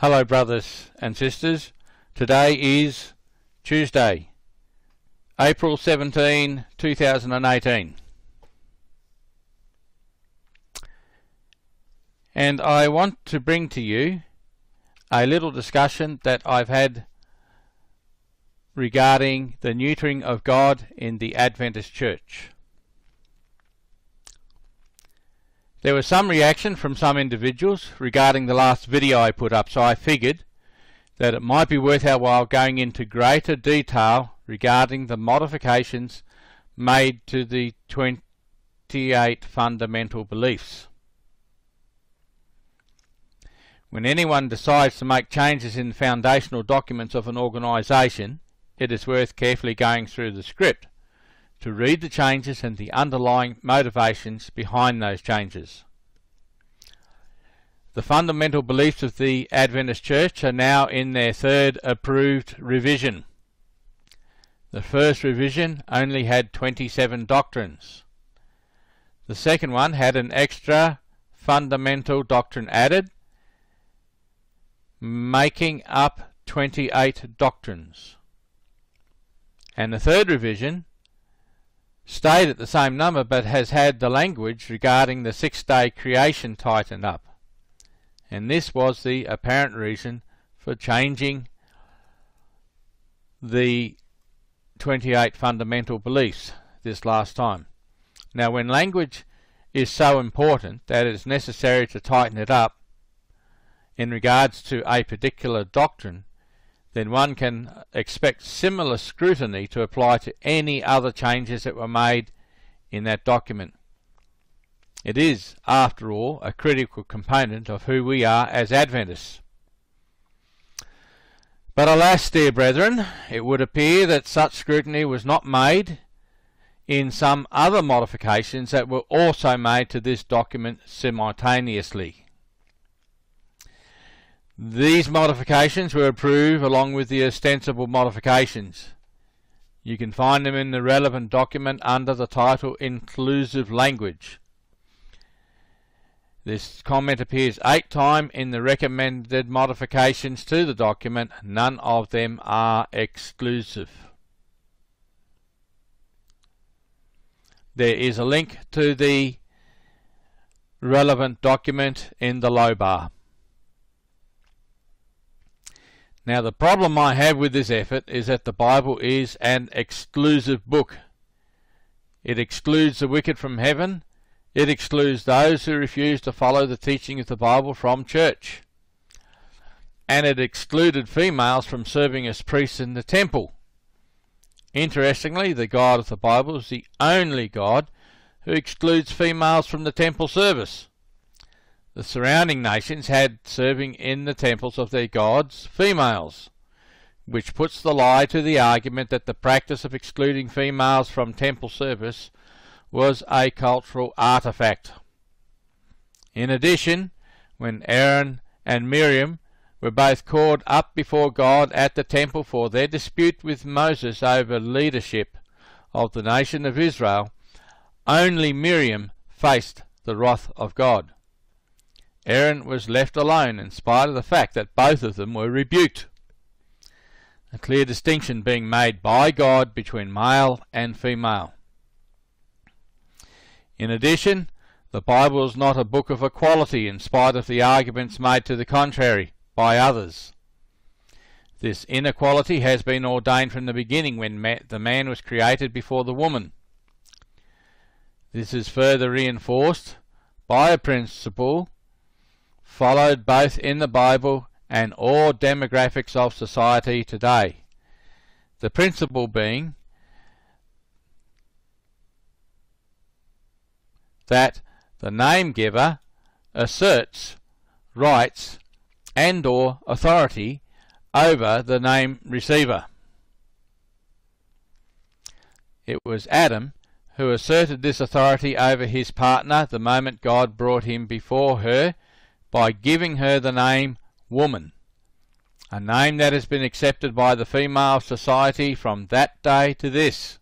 Hello, brothers and sisters. Today is Tuesday, April 17, 2018. And I want to bring to you a little discussion that I've had regarding the neutering of God in the Adventist Church. There was some reaction from some individuals regarding the last video I put up, so I figured that it might be worth our while going into greater detail regarding the modifications made to the 28 fundamental beliefs. When anyone decides to make changes in the foundational documents of an organisation, it is worth carefully going through the script to read the changes and the underlying motivations behind those changes. The fundamental beliefs of the Adventist Church are now in their third approved revision. The first revision only had 27 doctrines. The second one had an extra fundamental doctrine added, making up 28 doctrines. And the third revision stayed at the same number but has had the language regarding the six day creation tightened up. And this was the apparent reason for changing the 28 fundamental beliefs this last time. Now, when language is so important that it is necessary to tighten it up in regards to a particular doctrine, then one can expect similar scrutiny to apply to any other changes that were made in that document. It is, after all, a critical component of who we are as Adventists. But alas, dear brethren, it would appear that such scrutiny was not made in some other modifications that were also made to this document simultaneously. These modifications were approved along with the ostensible modifications. You can find them in the relevant document under the title Inclusive Language. This comment appears eight times in the recommended modifications to the document. None of them are exclusive. There is a link to the relevant document in the low bar. Now the problem I have with this effort is that the Bible is an exclusive book. It excludes the wicked from heaven. It excludes those who refuse to follow the teaching of the Bible from church. And it excluded females from serving as priests in the temple. Interestingly, the God of the Bible is the only God who excludes females from the temple service. The surrounding nations had serving in the temples of their gods females, which puts the lie to the argument that the practice of excluding females from temple service was a cultural artifact. In addition, when Aaron and Miriam were both called up before God at the temple for their dispute with Moses over leadership of the nation of Israel, only Miriam faced the wrath of God. Aaron was left alone in spite of the fact that both of them were rebuked. A clear distinction being made by God between male and female. In addition, the Bible is not a book of equality in spite of the arguments made to the contrary by others. This inequality has been ordained from the beginning when the man was created before the woman. This is further reinforced by a principle followed both in the Bible and all demographics of society today. The principle being that the name giver asserts rights and or authority over the name receiver. It was Adam who asserted this authority over his partner the moment God brought him before her by giving her the name woman, a name that has been accepted by the female society from that day to this.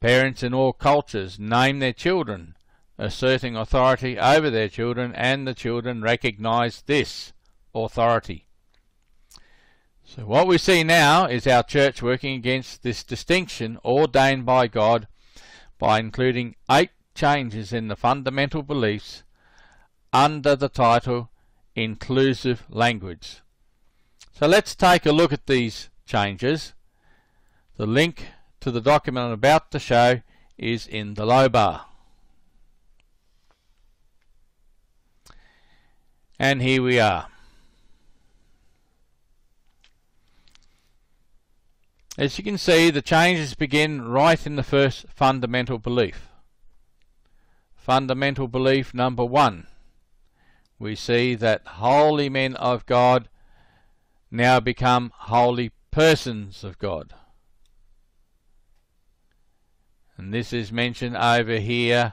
Parents in all cultures name their children, asserting authority over their children, and the children recognize this authority. So what we see now is our church working against this distinction ordained by God by including eight changes in the fundamental beliefs under the title Inclusive Language. So let's take a look at these changes. The link to the document I'm about to show is in the low bar. And here we are. As you can see, the changes begin right in the first fundamental belief. Fundamental belief number one. We see that holy men of God now become holy persons of God. And this is mentioned over here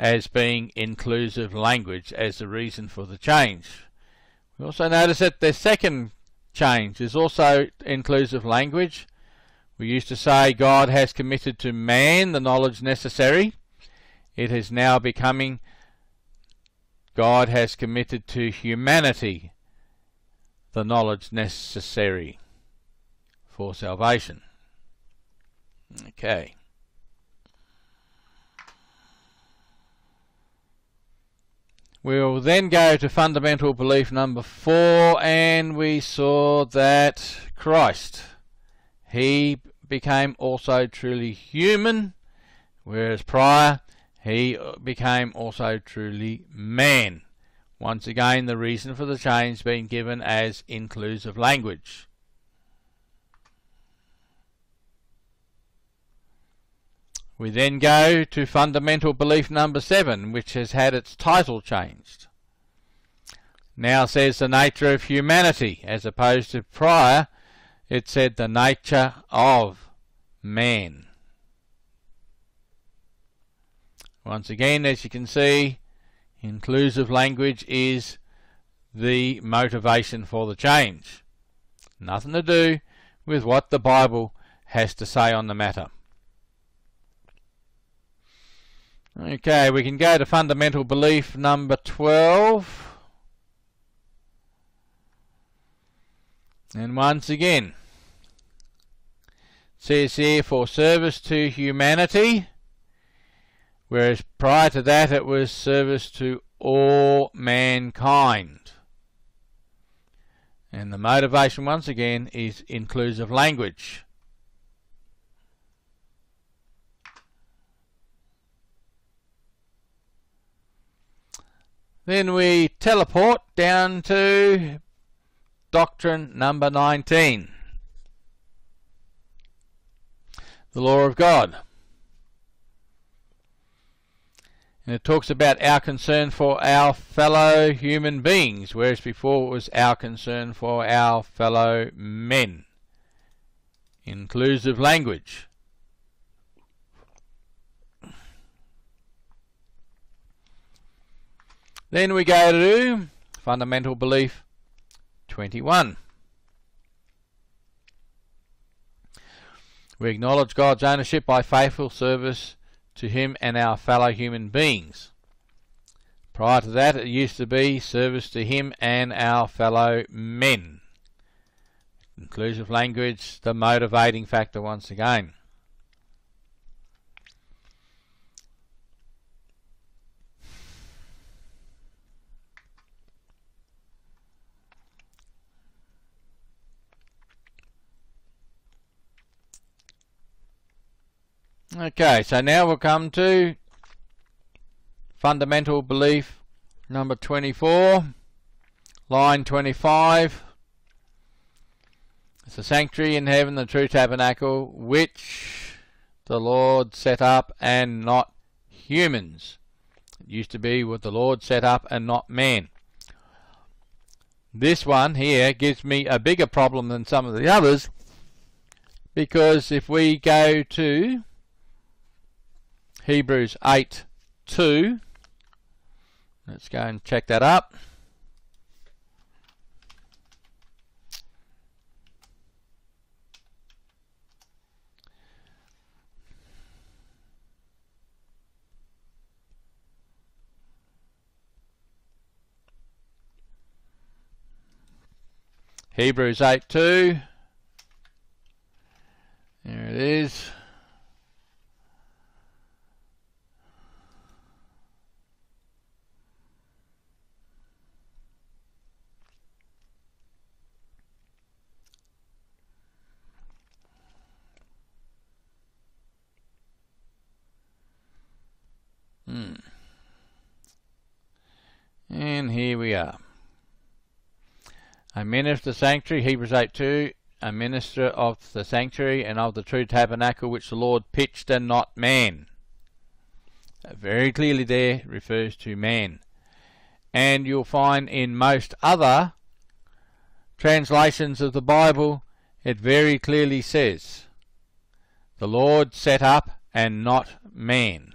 as being inclusive language as the reason for the change. We also notice that the second change is also inclusive language we used to say God has committed to man the knowledge necessary. It is now becoming God has committed to humanity the knowledge necessary for salvation. Okay. We'll then go to fundamental belief number four, and we saw that Christ, He became also truly human, whereas prior he became also truly man. Once again, the reason for the change being given as inclusive language. We then go to fundamental belief number seven, which has had its title changed. Now says the nature of humanity, as opposed to prior, it said the nature of man. Once again, as you can see, inclusive language is the motivation for the change. Nothing to do with what the Bible has to say on the matter. Okay, we can go to fundamental belief number 12. And once again, says here for service to humanity, whereas prior to that it was service to all mankind. And the motivation once again is inclusive language. Then we teleport down to doctrine number 19 the law of God. And it talks about our concern for our fellow human beings, whereas before it was our concern for our fellow men. Inclusive language. Then we go to fundamental belief 21. We acknowledge God's ownership by faithful service to Him and our fellow human beings. Prior to that, it used to be service to Him and our fellow men. Inclusive language, the motivating factor once again. Okay, so now we'll come to fundamental belief number 24, line 25. It's a sanctuary in heaven, the true tabernacle, which the Lord set up and not humans. It used to be what the Lord set up and not man. This one here gives me a bigger problem than some of the others because if we go to Hebrews 8 2. Let's go and check that up. Hebrews 8 2. There it is. Hmm. And here we are. A minister of the sanctuary, Hebrews 8 2, a minister of the sanctuary and of the true tabernacle which the Lord pitched and not man. Very clearly there refers to man. And you'll find in most other translations of the Bible it very clearly says, the Lord set up and not man.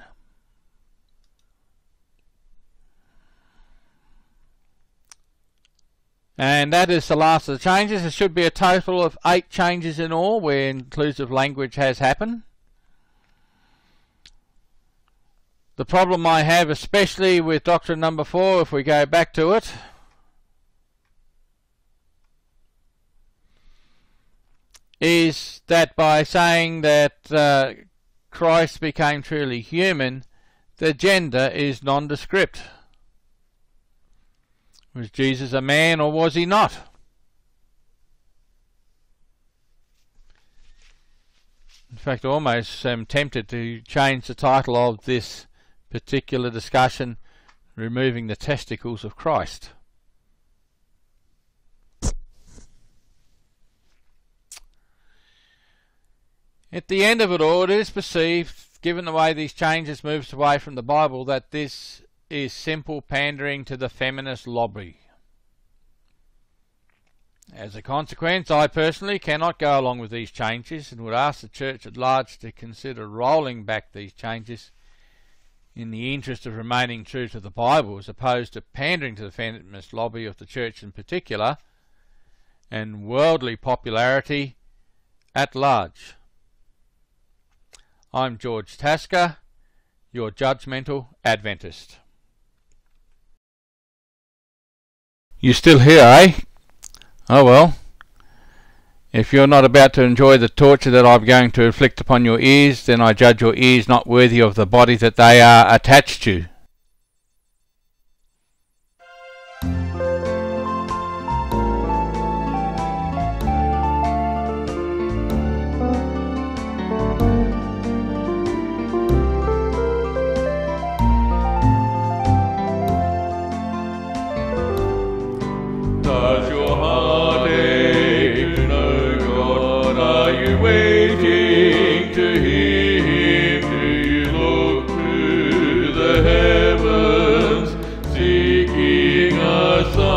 And that is the last of the changes. There should be a total of eight changes in all where inclusive language has happened. The problem I have, especially with doctrine number four, if we go back to it, is that by saying that uh, Christ became truly human, the gender is nondescript. Was Jesus a man or was he not? In fact, I almost am tempted to change the title of this particular discussion, Removing the Testicles of Christ. At the end of it all, it is perceived, given the way these changes moves away from the Bible, that this is simple pandering to the feminist lobby. As a consequence, I personally cannot go along with these changes and would ask the Church at large to consider rolling back these changes in the interest of remaining true to the Bible as opposed to pandering to the feminist lobby of the Church in particular and worldly popularity at large. I'm George Tasker, your judgmental Adventist. You still here, eh? Oh well. If you're not about to enjoy the torture that I'm going to inflict upon your ears, then I judge your ears not worthy of the body that they are attached to. us up.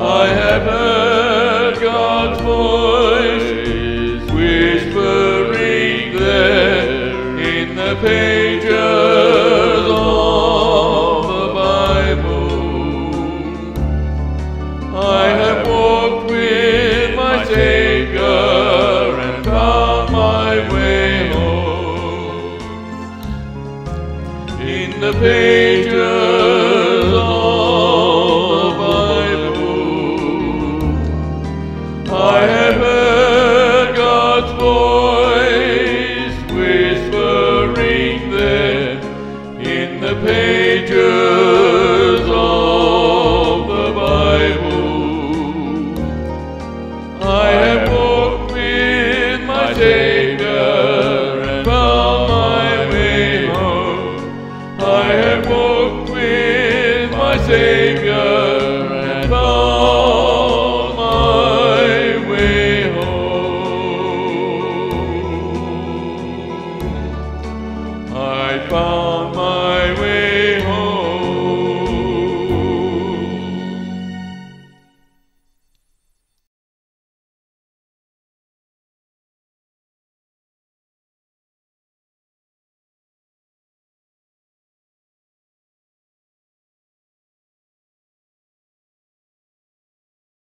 I have walked